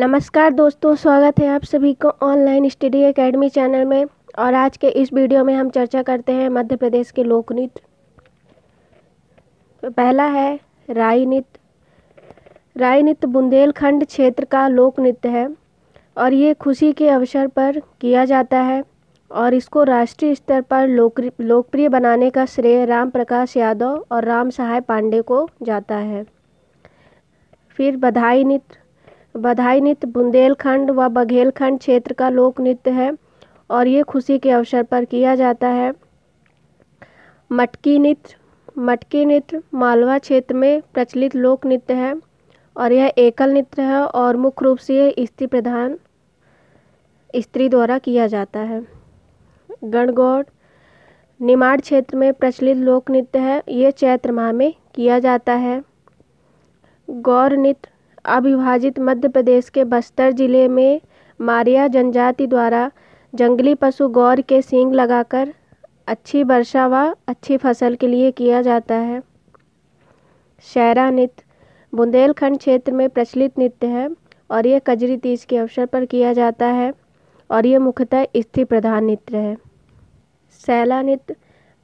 नमस्कार दोस्तों, स्वागत है आप सभी को ऑनलाइन स्टडी एकेडमी चैनल में। और आज के इस वीडियो में हम चर्चा करते हैं मध्य प्रदेश के लोक नृत्य। तो पहला है राई नृत्य। राई नृत्य बुंदेलखंड क्षेत्र का लोक नृत्य है और ये खुशी के अवसर पर किया जाता है और इसको राष्ट्रीय स्तर पर लोक लोकप्रिय बनाने का श्रेय राम प्रकाश यादव और राम सहाय पांडे को जाता है। फिर बधाई नृत्य। बधाई नृत्य बुंदेलखंड व बघेलखंड क्षेत्र का लोक नृत्य है और ये खुशी के अवसर पर किया जाता है। मटकी नृत्य मटकी नृत्य मालवा क्षेत्र में प्रचलित लोक नृत्य है और यह एकल नृत्य है और मुख्य रूप से यह स्त्री प्रधान, स्त्री द्वारा किया जाता है। गणगौड़ निमाड़ क्षेत्र में प्रचलित लोक नृत्य है ये चैत्र माह में किया जाता है। गौर नृत्य अविभाजित मध्य प्रदेश के बस्तर ज़िले में मारिया जनजाति द्वारा जंगली पशु गौर के सींग लगाकर अच्छी वर्षा व अच्छी फ़सल के लिए किया जाता है। शहरा नृत्य बुंदेलखंड क्षेत्र में प्रचलित नृत्य है और यह कजरी तीज के अवसर पर किया जाता है और यह मुख्यतः स्त्री प्रधान नृत्य है। सैला नृत्य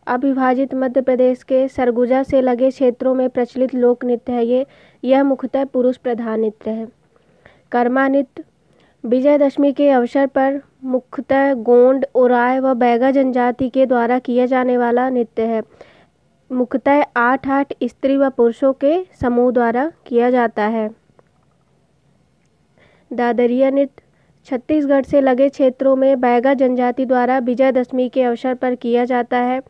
अविभाजित मध्य प्रदेश के सरगुजा से लगे क्षेत्रों में प्रचलित लोक नृत्य है ये। यह मुख्यतः पुरुष प्रधान नृत्य है। कर्मा नृत्य, विजयदशमी के अवसर पर मुख्यतः गोंड उराय व बैगा जनजाति के द्वारा किया जाने वाला नृत्य है। मुख्यतः आठ आठ स्त्री व पुरुषों के समूह द्वारा किया जाता है। दादरिया नृत्य, छत्तीसगढ़ से लगे क्षेत्रों में बैगा जनजाति द्वारा विजयदशमी के अवसर पर किया जाता है।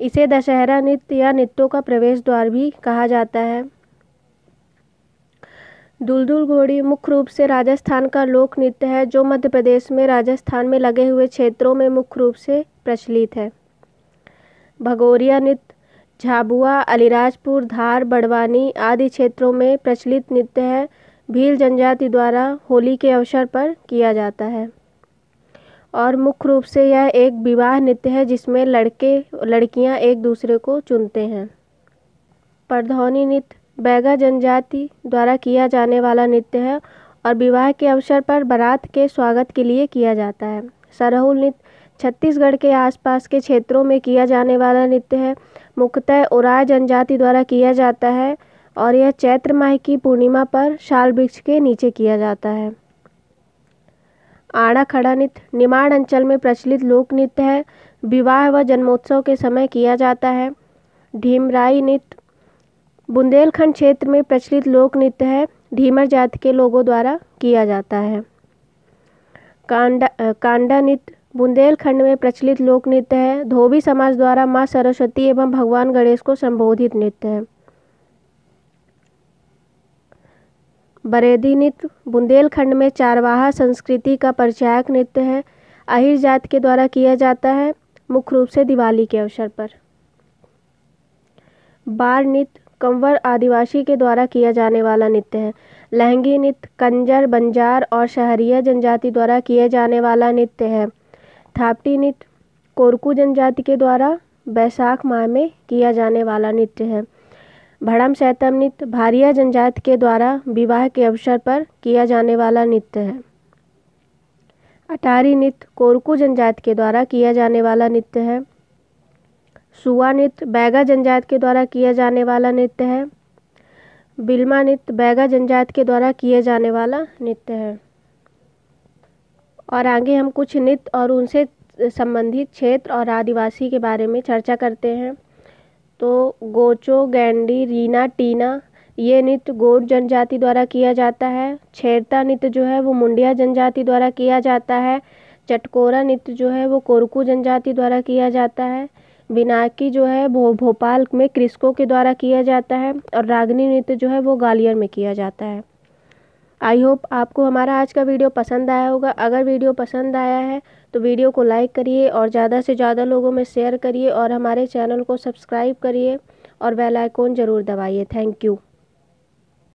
इसे दशहरा नृत्य या नृत्यों का प्रवेश द्वार भी कहा जाता है। दुलदुल घोड़ी मुख्य रूप से राजस्थान का लोक नृत्य है, जो मध्य प्रदेश में राजस्थान में लगे हुए क्षेत्रों में मुख्य रूप से प्रचलित है। भगोरिया नृत्य, झाबुआ, अलीराजपुर, धार, बड़वानी आदि क्षेत्रों में प्रचलित नृत्य है। भील जनजाति द्वारा होली के अवसर पर किया जाता है। और मुख्य रूप से यह एक विवाह नृत्य है जिसमें लड़के, लड़कियाँ एक दूसरे को चुनते हैं। परधौनी नृत्य बैगा जनजाति द्वारा किया जाने वाला नृत्य है और विवाह के अवसर पर बारात के स्वागत के लिए किया जाता है। सरहुल नृत्य छत्तीसगढ़ के आसपास के क्षेत्रों में किया जाने वाला नृत्य है। मुख्यतः उराय जनजाति द्वारा किया जाता है और यह चैत्र माह की पूर्णिमा पर शाल वृक्ष के नीचे किया जाता है। आड़ा खड़ा नृत्य निमाड़ अंचल में प्रचलित लोक नृत्य है। विवाह व जन्मोत्सव के समय किया जाता है। ढीमराई नृत्य बुंदेलखंड क्षेत्र में प्रचलित लोक नृत्य है। ढीमर जाति के लोगों द्वारा किया जाता है। कांडा कांडा नृत्य बुंदेलखंड में प्रचलित लोक नृत्य है। धोबी समाज द्वारा माँ सरस्वती एवं भगवान गणेश को संबोधित नृत्य है। बरेदी नृत्य बुंदेलखंड में चारवाहा संस्कृति का परिचायक नृत्य है। अहिर जात के द्वारा किया जाता है, मुख्य रूप से दिवाली के अवसर पर। बार नृत्य कंवर आदिवासी के द्वारा किया जाने वाला नृत्य है। लहंगी नृत्य कंजर, बंजार और शहरिया जनजाति द्वारा किए जाने वाला नृत्य है। थापटी नृत्य कोरकू जनजाति के द्वारा बैसाख माह में किया जाने वाला नृत्य है। भड़म सैतम नृत्य भारिया जनजाति के द्वारा विवाह के अवसर पर किया जाने वाला नृत्य है। अटारी नृत्य कोरकू जनजाति के द्वारा किया जाने वाला नृत्य है। सुआ नृत्य बैगा जनजाति के द्वारा किया जाने वाला नृत्य है। बिल्मा नृत्य बैगा जनजाति के द्वारा किए जाने वाला नृत्य है। और आगे हम कुछ नृत्य और उनसे संबंधित क्षेत्र और आदिवासी के बारे में चर्चा करते हैं। तो गोचो, गैंडी, रीना, टीना, ये नृत्य गोड जनजाति द्वारा किया जाता है। छेरता नृत्य जो है वो मुंडिया जनजाति द्वारा किया जाता है। चटकोरा नृत्य जो है वो कोरकू जनजाति द्वारा किया जाता है। बिनाकी जो है वो भोपाल में कृषकों के द्वारा किया जाता है और रागनी नृत्य जो है वो ग्वालियर में किया जाता है। आई होप आपको हमारा आज का वीडियो पसंद आया होगा। अगर वीडियो पसंद आया है तो वीडियो को लाइक करिए और ज़्यादा से ज़्यादा लोगों में शेयर करिए और हमारे चैनल को सब्सक्राइब करिए और बेल आइकॉन ज़रूर दबाइए। Thank you.